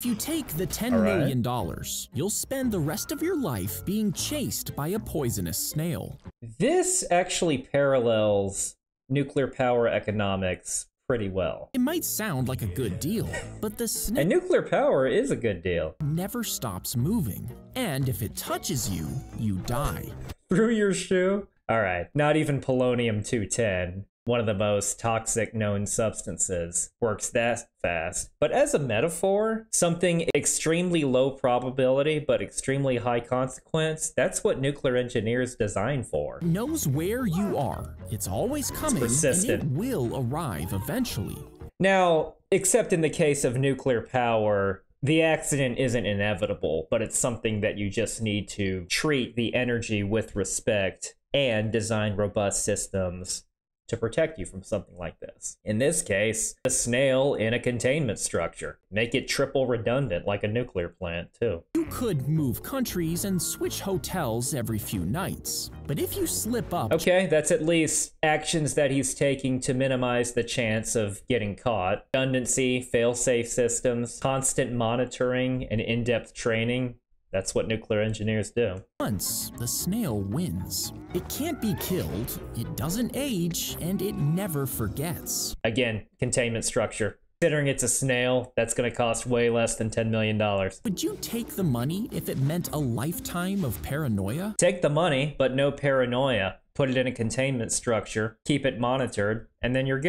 If you take the ten All right. million dollars, you'll spend the rest of your life being chased by a poisonous snail. This actually parallels nuclear power economics pretty well. It might sound like a good deal, but the snail And nuclear power is a good deal. never stops moving. And if it touches you, you die. Through your shoe? Alright, not even polonium 210, one of the most toxic known substances, works that fast. But as a metaphor, something extremely low probability but extremely high consequence, that's what nuclear engineers design for. Knows where you are. It's always coming, It's persistent. and it will arrive eventually. Now, except in the case of nuclear power, the accident isn't inevitable, but it's something that you just need to treat the energy with respect and design robust systems to protect you from something like this. In this case, a snail in a containment structure. Make it triple redundant like a nuclear plant, too. You could move countries and switch hotels every few nights. But if you slip up Okay, that's at least actions that he's taking to minimize the chance of getting caught. Redundancy, fail-safe systems, constant monitoring, and in-depth training. That's what nuclear engineers do. once, the snail wins. It can't be killed, it doesn't age, and it never forgets. Again, containment structure. Considering it's a snail, that's going to cost way less than $10 million. Would you take the money if it meant a lifetime of paranoia? Take the money, but no paranoia. Put it in a containment structure, keep it monitored, and then you're good.